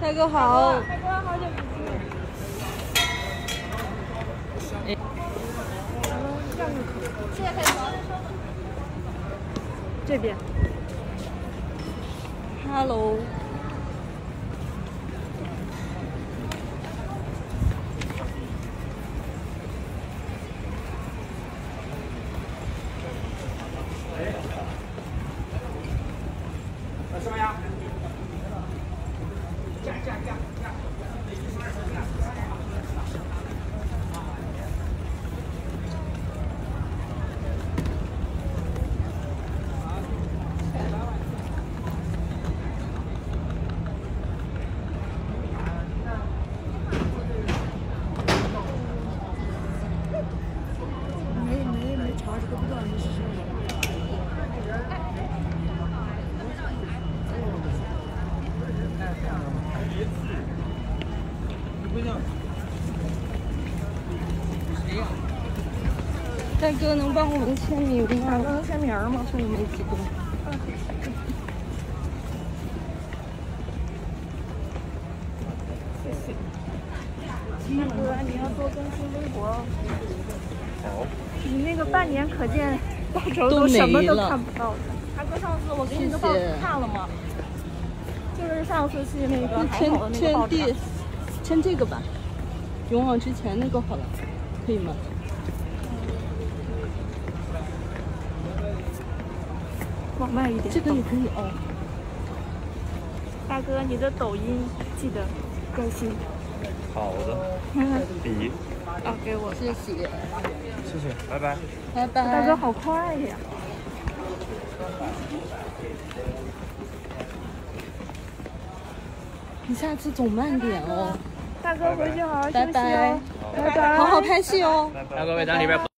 大哥好。大哥好久不见。哎，现在开始吗？这边。Hello。这样，这样！没没没查这个，不知道你是谁。大哥，能帮我们签名吗？能签名吗？这里没几个。大哥，你要多更新微博哦。好。你那个半年可见报酬都什么都看不到的。大哥，上次我给你的报纸看了吗？就是上次去那个海签口的那个报纸。签第，签这个吧，勇往直前那个好了，可以吗？往慢一点。这个也可以哦。大哥，你的抖音记得更新。好的。笔。啊，给我。谢谢。谢谢，拜拜。拜拜。大哥好快呀！你下次走慢点哦。大哥回去好好休息拜拜哦。拜拜。好好拍戏哦。大哥，为咱里边。